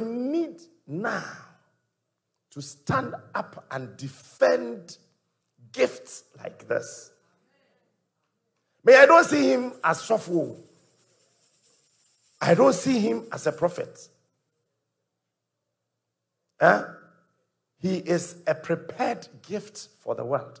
Need now to stand up and defend gifts like this. May I don't see him as software. I don't see him as a prophet. Huh? He is a prepared gift for the world.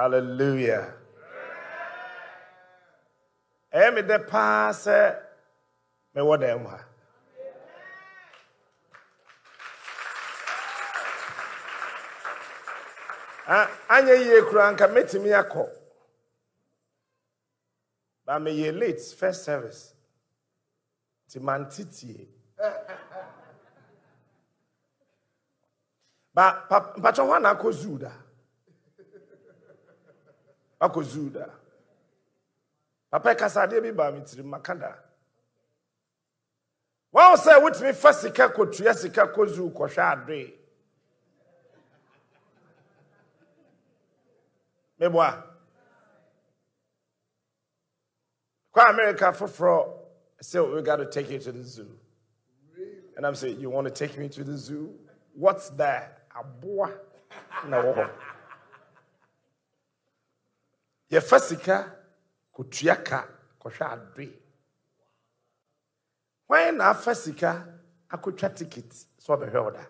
Hallelujah. ɛyɛ me dɛ paa sɛ mewɔ dan mu ha. Anyɛ yie koraa nka mɛtumi akɔ ba meyɛ late first service. Nti mante tie ba pa- mpakyɛ hɔ ana akɔ zoo da akɔ zoo da papa kasa adeɛ bi baa me tirim maka da wɔn sɛ wotumi fa sika kɔtua sika kɔ zoo kɔhwɛ adoe meboa. Kɔ america foforɔ say we got to take you to the zoo. And i'm saying you want to take me to the zoo? What's there? Aboa. Na hɔ yɛfa sika kɔtua ka kɔhwɛ adoe hwan na afa sika akɔtwa ticket sɛ ɔbɛhwɛ wo da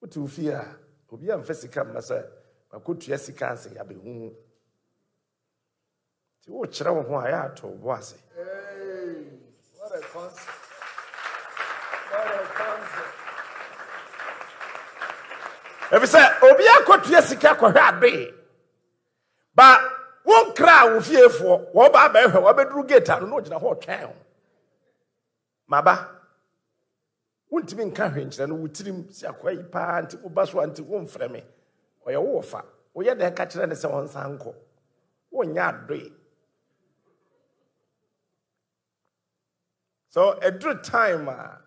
wote wo fie a obi amfa sika mma sɛ makɔtua sika anse yɛabɛhuhu nti wokyerɛ wo ho a ɛyɛ ato wo bo ase Hey, what a concept. What a concept. ɛfi sɛ obi akɔtua sika kɔhwɛ adoe ba wonkra a wo fiefoɔ wɔba abɛhwɛ wɔbɛduru gate ano na ogyina hɔ ɔtwɛn ho maba wontumi nka hwɛ nkyerɛ no wo tirim si akɔa yi paa nti woba so a nti womfrɛ me ɔyɛ wo wɔfa woyɛ dɛ ka kyerɛ ne sɛ wɔnsa nkɔ wonyɛ adoe so ɛduru time a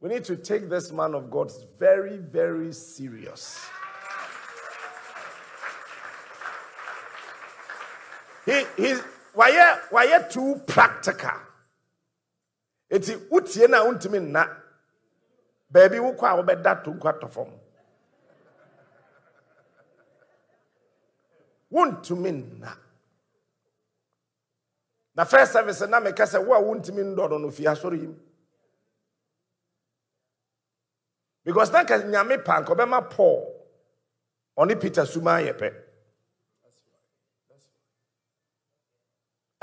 we need to take this man of God very, very serious. He, he's, why, why too practical? Eti utie na untimi nna. Baby wokɔ a wobɛda to nkwa tɔ fam. Wontumi nna. Na first service na meka sɛ wo a wontumi no fie asɔre yim. because na nka nyame pa nka ɔbɛma paul ɔne peter suma ayɛ pɛ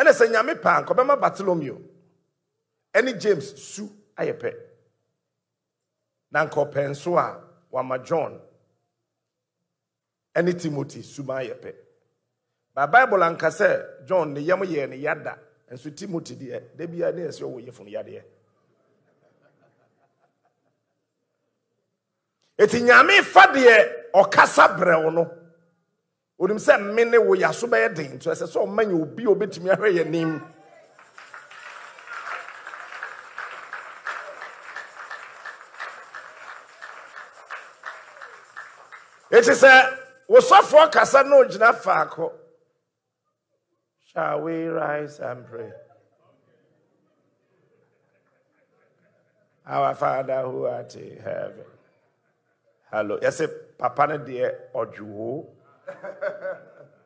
ɛna sɛ nyame pa nka ɔbɛma bartolomeo ɛne james su ayɛ pɛ. Na nka nso a wama john. Ɛne timothy suma ayɛ pɛ. Ba bible anka sɛ john ne yam yɛ ne yada nso timothy deɛ da bia ne yɛ sɛ ɔwɔ yɛfunu yadeɛ. Eti nyame fa deɛ ɔkasa brɛw no onim sɛ me ne wo yɛaso bɛyɛ den. Nso ɛsɛ sɛ ɔma nyɛ obi a obɛtumi ahwɛ yɛ nim ɛkyi sɛ wosɔfoɔ kasa na ogyina faako shall we rise and pray? Our father who art in heaven hello Yes, papa no deɛ ɔdwo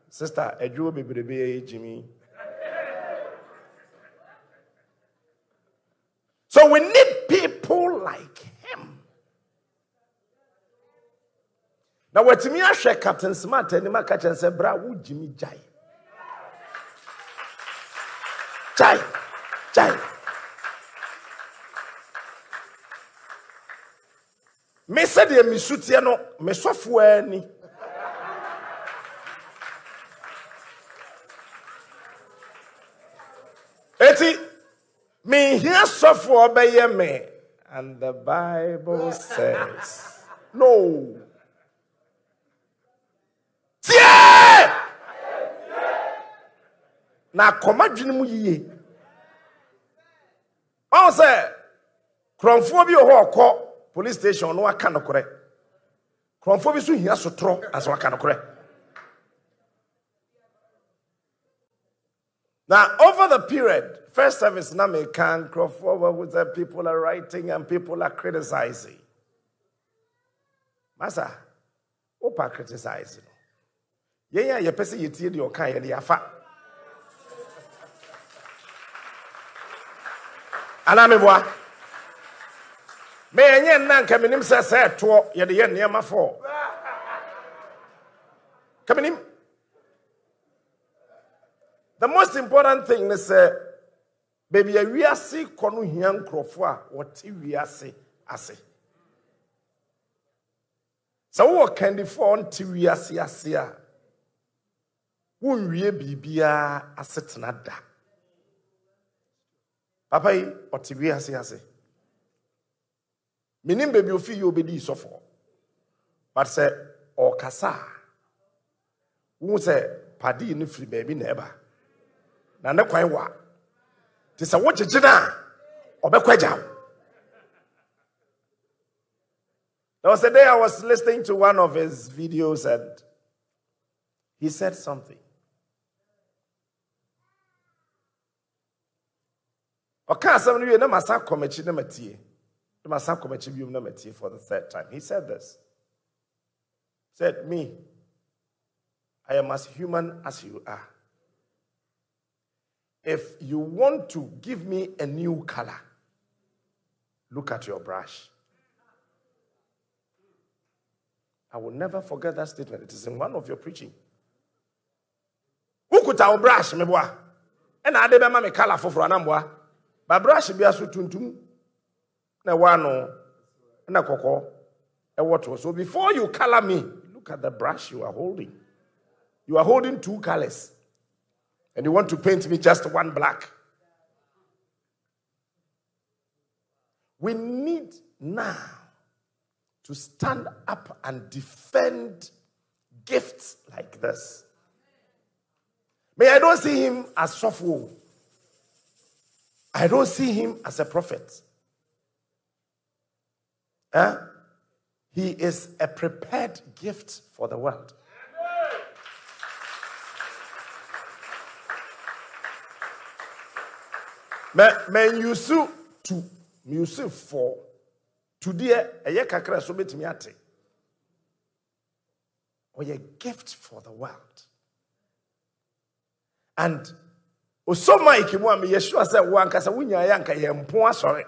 Sister, adwo bebrebe Jimmy. So we need people like him. Now, what me ahwɛ Captain Smart anim aka kyerɛ sɛ bra wo Jimmy gyae. Gyae. Gyae. me sɛdeɛ mesuteɛ no mesɔfoɔ ani mehia sɔfoɔ bɛyɛ me. And the bible says no. Tie! Na akɔma dwene mu yie ɔn sɛ kurɔmfoɔ bi wɔ hɔ ɔkɔ police station no waka nokorɛ. Kurɔmfoɔ bi so hia sotorɔ asɛ waka nokorɛ now over the period first service can meka forward with sɛ people are writing and people are criticizing. Masa wopa criticize no yɛn a yɛpɛ sɛ yɛtie deɛ ɔka yɛde yɛafa anaa meboa mɛyɛnyɛ nna nka menim sɛ sɛ ɛtoɔ yɛde yɛ nneɛma fɔ ka menim the most important thing ne sɛ baabi a wiase kɔ no hia nkurɔfoɔ a wɔte wiase ase. Sɛ wowɔ kandifoɔ a ɔnte wiase ase a wonwie biribiara asetena da. Papa yi ɔte wiase ase. Menim baabi ofi yɛ obɛdii sɔfoɔ. But sɛ ɔrekasa a wohu sɛ padii no firi baabi na ɛba na ne kwan wa nti sɛ wogyegye no a ɔbɛkɔ wo There was a day I was listening to one of his videos and he said something. for the third time. He said this. He said, Me, I am as human as you are. If you want to give me a new color, look at your brush. I will never forget that statement. It is in one of your preaching. Could our brush, me boy? And I did my color for an amboa. But brush be a sutuntum na ɛwɔ na kɔkɔɔ ɛwɔ to so before you color me look at the brush you are holding you are holding two colors and you want to paint me just one black we need now to stand up and defend gifts like this May I don't see him as software. I don't see him as a prophet. Huh? He is a prepared gift for the world. Men use to use for today a kakra so betimi ate a gift for the world. And osoma ikimu a me yeshua sɛ wo ankasa wonya yɛ anka yɛ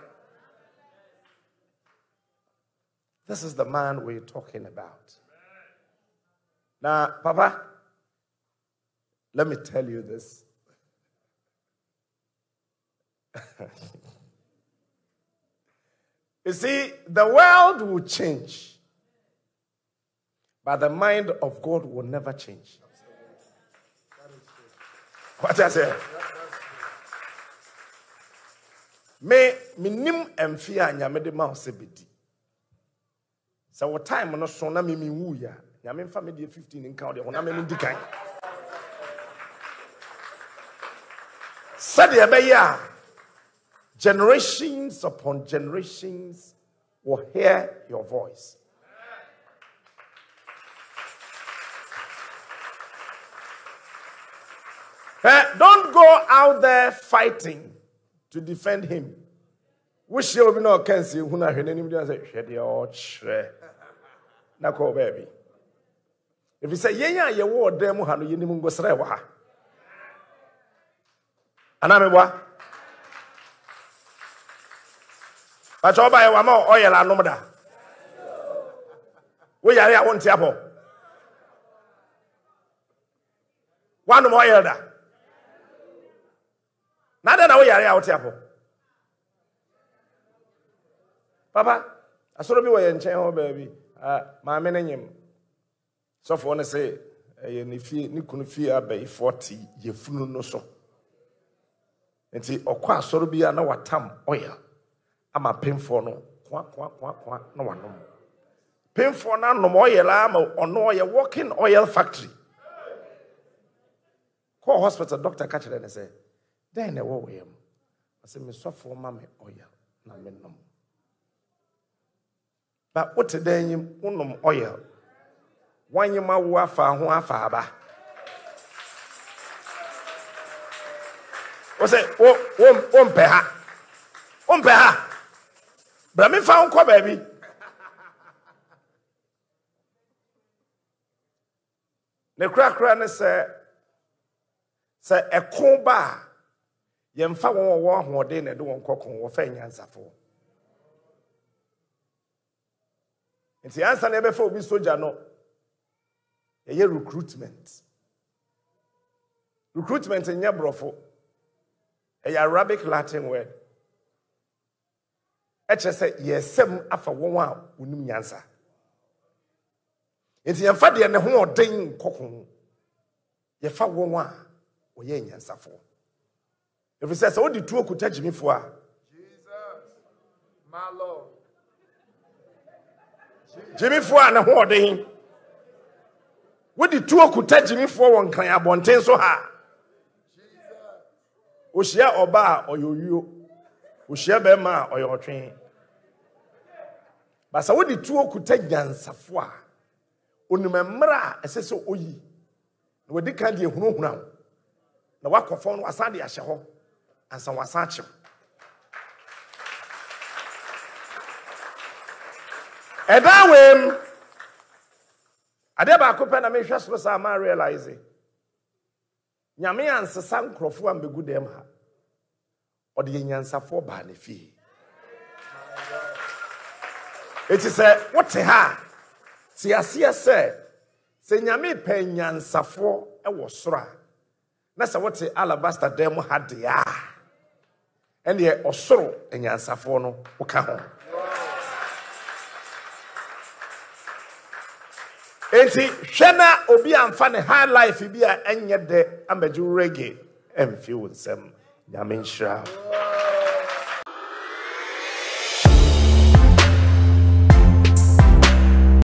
This is the man we're talking about. Now, Papa, let me tell you this. you see, the world will change, but the mind of God will never change. What I say? Me minim emfia nyame de ma osebedi sɛ wɔ time no so na memi wu ya nyame mfa me deɛ 15 nka wo deɛ honam no di kan sɛdeɛ ɛbɛyɛ a generations upon generations will hear your voice. Uh, don't go out there fighting to defend him. wohyia obi na ɔka nsie hu no ahwɛ n'anim gyina sɛ hwɛ deɛ ɔkyerɛ na kɔɔ baabi ɛfiri sɛ yɛn a yɛwɔ ɔdan mu ha no yɛnim bàtà ọba yẹn wà má ọyẹ lànàm dà wọ́n yàrá yà wọ́n ntí apọ̀ wọ́n anum ọyẹ dà n'adá na wọ́n yàrá yà wọ́n ntí apọ̀ papa asọ̀rọ̀ bi wọ yẹn nkyɛn hɔ baabi. Ah, maame ne nyim sɔfoɔ ne sɛ ɛyɛ ne fie ne kunu fie abɛyifoɔ te yɛfunu no so. Nti ɔkɔ asɔre bi a na watam ɔyɛ. Ama pemfoɔ no koa na wanom. Pemfoɔ no anom ɔyɛ ama ɔno ɔyɛ working oil factory. Kɔɔ hospital doctor ka kyerɛ ne sɛ dɛn na ɛwɔ wɔ yɛ mu ɔsɛ mesɔfoɔ ma me ɔyɛ na menom. Ba wote dan yi mu wonom oil. Wanyem awo afa ho afa aba. Wo sɛ wo wo wompɛ ha. Wompɛ ha. Bra memfa wo nkɔ baabi ne korakora ne sɛ sɛ ɛko ba a yɛmfa wɔn a wɔwɔ ahoɔden na ɛde wɔn kɔko wɔfa nyansafoɔ nti ansa na yɛbɛfa obi sogya no yɛyɛ recruitment. Recruitment nyɛ borɔfo ɛyɛ arabic latin word ɛkyerɛ sɛ yɛsɛm afa wɔn a wɔnim nyansa. Nti yɛmfa deɛ ne ho ɔden nkɔko yɛfa wɔn a wɔyɛ nyansafoɔ. Ɛfiri sɛ sɛ wode tuo kuta gyimifoɔ a Jesus, my Lord. gyimifoɔ a ne ho ɔden. Wode tuo kuta gyimifoɔ wɔ nkran abɔnten so ha. Ohyia ɔba a ɔyɛ oyuo ohyia bɛrima a ɔyɛ ɔtwe basa wode tuo kuta nyansafoɔ a onim mmerɛ a ɛsɛ sɛ oyi. Na wadi kan deɛ hunahuna wo. Na wakɔ fam no wasan de ahyɛ hɔ. Ansa wasan akyem. Ɛdan mu adeɛ baako pɛ na mehwɛ soro sɛ ama realize nyame ansesa nkurɔfoɔ a mbɛgu dɛm ha ɔde yɛ nyansafoɔ baa ne fie. Ɛti sɛ wote ha te aseɛ sɛ sɛ nyame pɛ nyansafoɔ wɔ soro a na sɛ wote alabaster dan mu ha deɛ a ɛneɛ ɔsoro anyansafoɔ no woka ho. Enti hwɛ na obi amfa ne high life bi a ɛnyɛ dɛ amagye reggae ɛmfi wo nsɛm. Nyame nhyira wo